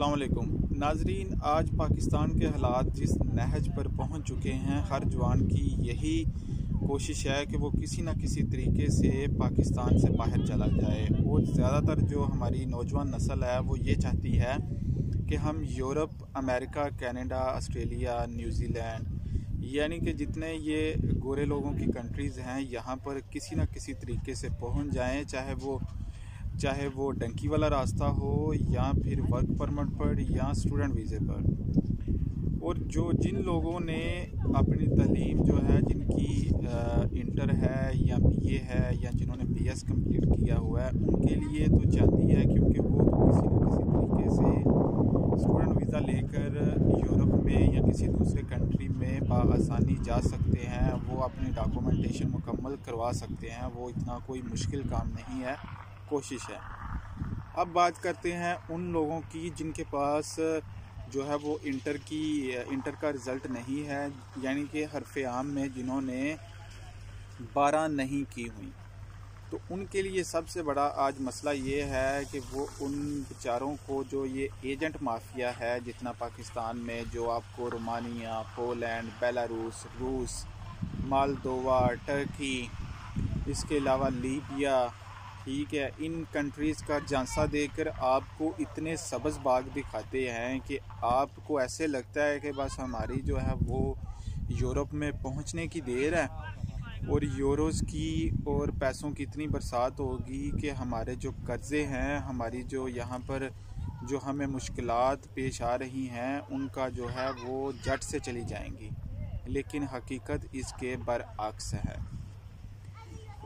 असलकुम नाजरीन, आज पाकिस्तान के हालात जिस नहज पर पहुँच चुके हैं, हर जवान की यही कोशिश है कि वो किसी न किसी तरीके से पाकिस्तान से बाहर चला जाए। और ज़्यादातर जो हमारी नौजवान नस्ल है, वो ये चाहती है कि हम Europe, America, Canada, Australia, New Zealand, यानी कि जितने ये गोरे लोगों की कंट्रीज़ हैं, यहाँ पर किसी न किसी तरीके से पहुँच जाएँ, चाहे वो चाहे वो डंकी वाला रास्ता हो या फिर वर्क परमिट पर या स्टूडेंट वीज़े पर। और जो जिन लोगों ने अपनी तलीम जो है, जिनकी इंटर है या बीए है या जिन्होंने बीएस कंप्लीट किया हुआ है, उनके लिए तो चाहती है क्योंकि वो तो किसी न किसी तरीके से स्टूडेंट वीज़ा लेकर यूरोप में या किसी दूसरे कंट्री में बसानी जा सकते हैं, वो अपनी डॉक्यूमेंटेशन मुकम्मल करवा सकते हैं, वो इतना कोई मुश्किल काम नहीं है। कोशिश है। अब बात करते हैं उन लोगों की जिनके पास, जो है वो इंटर की, इंटर का रिज़ल्ट नहीं है, यानी कि हरफ आम में जिन्होंने बारह नहीं की हुई। तो उनके लिए सबसे बड़ा आज मसला ये है कि वो उन बेचारों को जो ये एजेंट माफिया है, जितना पाकिस्तान में, जो आपको रोमानिया, पोलैंड, बेलारूस, रूस, मालदोवा, टर्की, इसके अलावा लीबिया ठीक है। इन कंट्रीज़ का झांसा देकर आपको इतने सब्ज़ बाग दिखाते हैं कि आपको ऐसे लगता है कि बस हमारी जो है वो यूरोप में पहुँचने की देर है और यूरोज़ की और पैसों की इतनी बरसात होगी कि हमारे जो कर्ज़े हैं, हमारी जो यहाँ पर जो हमें मुश्किलात पेश आ रही हैं, उनका जो है वो जट से चली जाएँगी। लेकिन हकीकत इसके बरअक्स है।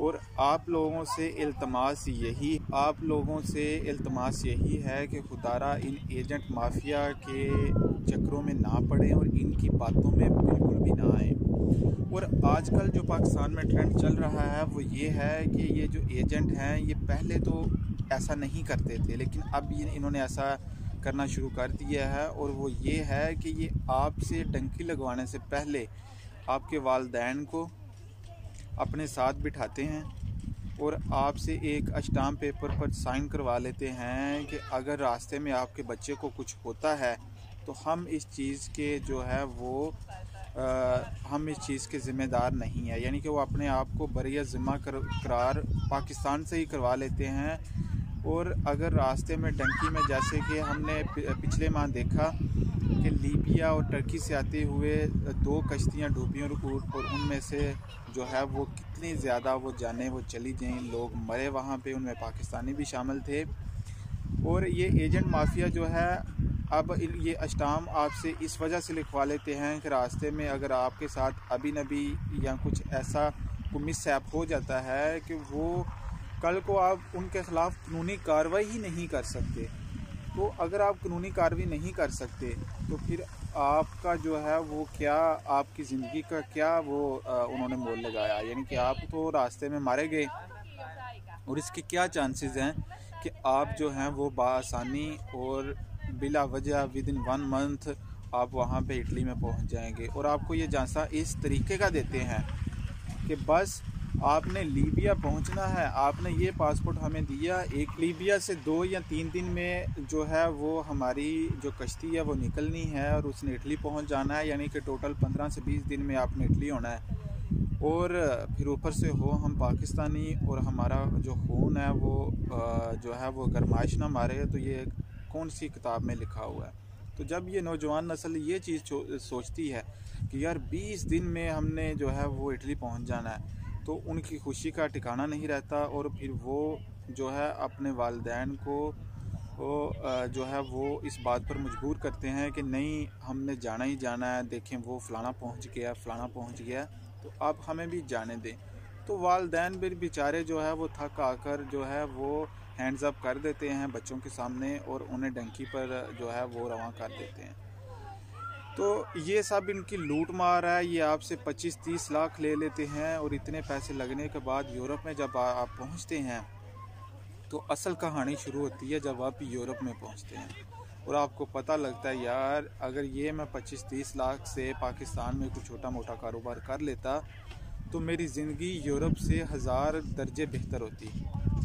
और आप लोगों से अल्तमास यही, आप लोगों से अल्तमास यही है कि खुदारा इन एजेंट माफिया के चक्रों में ना पड़े और इनकी बातों में बिल्कुल भी ना आए। और आजकल जो पाकिस्तान में ट्रेंड चल रहा है, वो ये है कि ये जो एजेंट हैं, ये पहले तो ऐसा नहीं करते थे, लेकिन अब इन्होंने ऐसा करना शुरू कर दिया है और वो ये है कि ये आपसे डंकी लगवाने से पहले आपके वालदेन को अपने साथ बिठाते हैं और आपसे एक अष्टाम पेपर पर साइन करवा लेते हैं कि अगर रास्ते में आपके बच्चे को कुछ होता है तो हम इस चीज़ के जो है वो आ, हम इस चीज़ के ज़िम्मेदार नहीं है। यानी कि वो अपने आप को बरिया ज़िम्मा कर, करार पाकिस्तान से ही करवा लेते हैं। और अगर रास्ते में डंकी में जैसे कि हमने पिछले माह देखा कि लीबिया और टर्की से आते हुए दो कश्तियाँ डूबी और और उनमें से जो है वो कितनी ज़्यादा वो जाने, वो चली गई, लोग मरे वहाँ पे, उनमें पाकिस्तानी भी शामिल थे। और ये एजेंट माफिया जो है, अब ये अस्टाम आपसे इस वजह से लिखवा लेते हैं कि रास्ते में अगर आपके साथ अभी नबी या कुछ ऐसा मिस हो जाता है कि वो कल को आप उनके ख़िलाफ़ कानूनी कार्रवाई ही नहीं कर सकते। तो अगर आप कानूनी कार्रवाई नहीं कर सकते तो फिर आपका जो है वो क्या आपकी ज़िंदगी का क्या वो आ, उन्होंने मोल लगाया? यानी कि आप तो रास्ते में मारे गए और इसके क्या चांसेस हैं कि आप जो हैं वो बसानी और बिला वजह विद इन वन मंथ आप वहाँ पे इटली में पहुँच जाएँगे? और आपको ये झांसा इस तरीके का देते हैं कि बस आपने लीबिया पहुँचना है, आपने ये पासपोर्ट हमें दिया, एक लीबिया से दो या तीन दिन में जो है वो हमारी जो कश्ती है वो निकलनी है और उसने इटली पहुँच जाना है, यानी कि टोटल पंद्रह से बीस दिन में आपने इटली होना है। और फिर ऊपर से हो हम पाकिस्तानी और हमारा जो खून है वो जो है वो गरमाइश ना मारे तो ये कौन सी किताब में लिखा हुआ है? तो जब ये नौजवान नस्ल ये चीज़ सोचती है कि यार 20 दिन में हमने जो है वो इटली पहुँच जाना है तो उनकी खुशी का ठिकाना नहीं रहता और फिर वो जो है अपने वालदेन को, वो जो है वो इस बात पर मजबूर करते हैं कि नहीं, हमने जाना ही जाना है, देखें वो फ़लाना पहुँच गया, फ़लाना पहुँच गया तो अब हमें भी जाने दें। तो वालदेन भी बेचारे जो है वो थक आकर जो है वो हैंड्स अप कर देते हैं बच्चों के सामने और उन्हें डंकी पर जो है वो रवा कर देते हैं। तो ये सब इनकी लूट मार है, ये आपसे 25-30 लाख ले लेते हैं और इतने पैसे लगने के बाद यूरोप में जब आप पहुँचते हैं तो असल कहानी शुरू होती है जब आप यूरोप में पहुँचते हैं। और आपको पता लगता है, यार, अगर ये मैं 25-30 लाख से पाकिस्तान में कुछ छोटा मोटा कारोबार कर लेता तो मेरी ज़िंदगी यूरोप से हज़ार दर्जे बेहतर होती।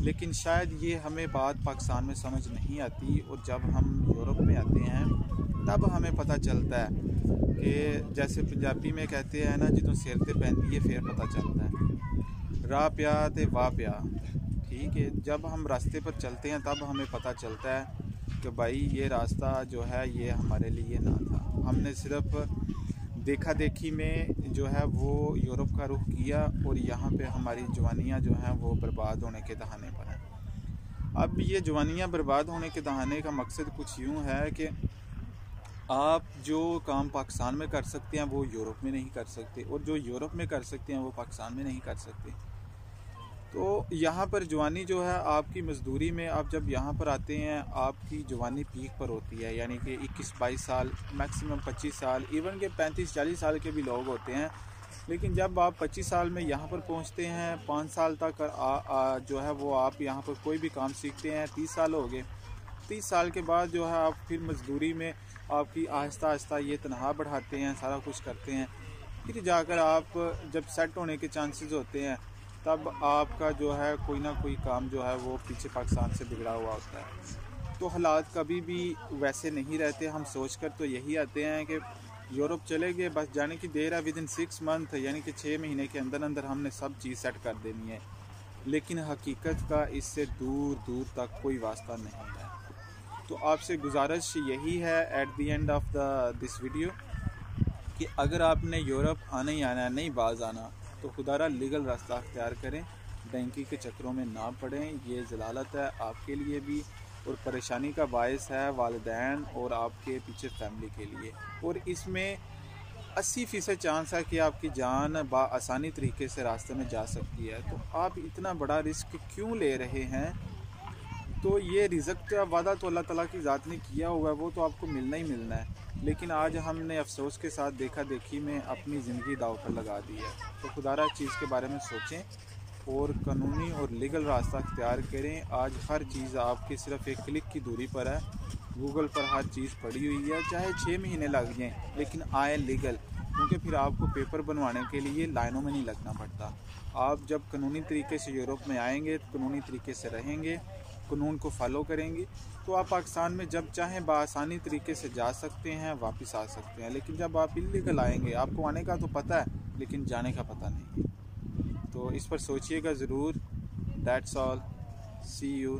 लेकिन शायद ये हमें बात पाकिस्तान में समझ नहीं आती और जब हम यूरोप में आते हैं, तब हमें पता चलता है कि जैसे पंजाबी में कहते हैं ना जितों सिर ते पैंती है, फिर पता चलता है। रा प्या ते वाह प्या। ठीक है, जब हम रास्ते पर चलते हैं, तब हमें पता चलता है कि भाई, ये रास्ता जो है, ये हमारे लिए ना था। हमने सिर्फ़ देखा देखी में जो है वो यूरोप का रुख किया और यहाँ पे हमारी जवानियाँ जो हैं वो बर्बाद होने के दहाने पर हैं। अब ये जवानियाँ बर्बाद होने के दहाने का मकसद कुछ यूँ है कि आप जो काम पाकिस्तान में कर सकते हैं, वो यूरोप में नहीं कर सकते और जो यूरोप में कर सकते हैं, वो पाकिस्तान में नहीं कर सकते। तो यहाँ पर जवानी जो है आपकी मजदूरी में आप जब यहाँ पर आते हैं आपकी जवानी पीक पर होती है यानी कि 21-22 साल मैक्सिमम 25 साल इवन के 35-40 साल के भी लोग होते हैं। लेकिन जब आप 25 साल में यहाँ पर पहुँचते हैं पाँच साल तक आ, आ, जो है वो आप यहाँ पर कोई भी काम सीखते हैं तीस साल हो गए। तीस साल के बाद जो है आप फिर मजदूरी में आपकी आहिस्ता आहिस्ता ये तनहा बढ़ाते हैं सारा कुछ करते हैं। फिर जाकर आप जब सेट होने के चांसेस होते हैं तब आपका जो है, कोई ना कोई काम जो है, वो पीछे पाकिस्तान से बिगड़ा हुआ होता है। तो हालात कभी भी वैसे नहीं रहते। हम सोच कर तो यही आते हैं कि यूरोप चले गए, बस जाने की देर है। विद इन सिक्स मंथ यानी कि छः महीने के अंदर अंदर हमने सब चीज़ सेट कर देनी है। लेकिन हकीकत का इससे दूर दूर तक कोई वास्ता नहीं है। तो आपसे गुजारिश यही है at the end of the this video कि अगर आपने यूरोप आना ही आना नहीं बाज आना तो खुदारा लीगल रास्ता अख्तियार करें बैंकी के चक्रों में ना पड़ें, ये जलालत है आपके लिए भी, और परेशानी का बायस है वालदेन और आपके पीछे फैमिली के लिए। और इसमें अस्सी फ़ीसद चांस है कि आपकी जान आसानी तरीके से रास्ते में जा सकती है। तो आप इतना बड़ा रिस्क क्यों ले रहे हैं? तो ये रिजक का वादा तो अल्लाह ताला की ज़ात ने किया हुआ है, वो तो आपको मिलना ही मिलना है। लेकिन आज हमने अफसोस के साथ देखा, देखी, में अपनी ज़िंदगी दाव पर लगा दी है। तो खुदारा चीज़ के बारे में सोचें और कानूनी और लीगल रास्ता अख्तियार करें। आज हर चीज़ आपके सिर्फ़ एक क्लिक की दूरी पर है। गूगल पर हर चीज़ पड़ी हुई है, चाहे छः महीने लग जाएँ, लेकिन आए लीगल, क्योंकि फिर आपको पेपर बनवाने के लिए लाइनों में नहीं लगना पड़ता। आप जब कानूनी तरीके से यूरोप में आएँगे तो कानूनी तरीके से रहेंगे। कानून को फॉलो करेंगी तो आप पाकिस्तान में जब चाहें बसानी तरीके से जा सकते हैं, वापस आ सकते हैं। लेकिन जब आप इलीगल आएँगे, आपको आने का तो पता है, लेकिन जाने का पता नहीं। तो इस पर सोचिएगा ज़रूर। That's all C you